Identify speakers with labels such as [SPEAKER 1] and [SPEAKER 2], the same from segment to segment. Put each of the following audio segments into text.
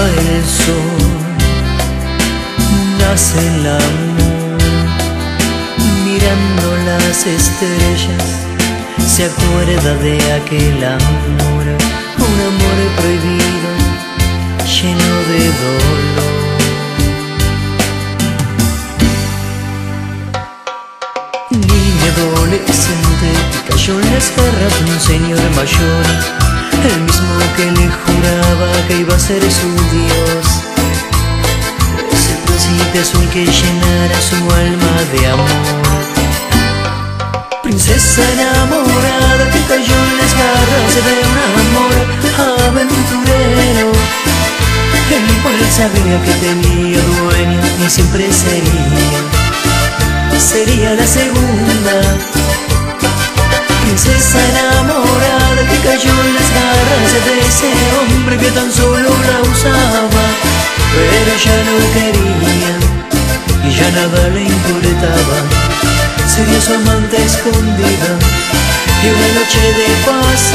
[SPEAKER 1] El sol, nace el amor, mirando las estrellas, se acuerda de aquel amor, un amor prohibido, lleno de dolor. Niña adolescente cayó en las garras un señor mayor, el mismo que le juraba que iba a ser su Dios. Ese príncipe azul que llenara su alma de amor. Princesa enamorada que cayó en las garras de un amor aventurero. El cual sabía que tenía dueño y siempre sería sería la segunda Princesa enamorada que cayó en que tan solo la usaba Pero ya no quería y ya nada le importaba. Sería su amante escondida y una noche de pasión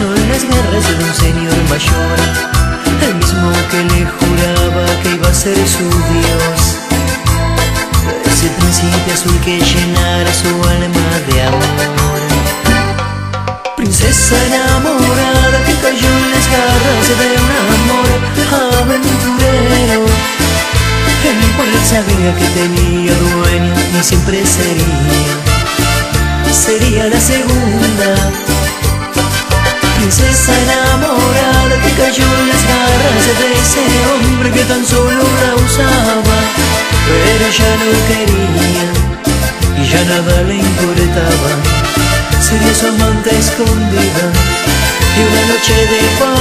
[SPEAKER 1] cayó en las garras de un señor mayor, el mismo que le juraba que iba a ser su Dios. Ese príncipe azul que llenara su alma de amor. Princesa enamorada que cayó en las garras de un amor aventurero, el cual sabía que tenía dueño y siempre sería sería la segunda que tan solo la usaba Pero ya no quería y ya nada le importaba. Sería su amante escondida y una noche de pasión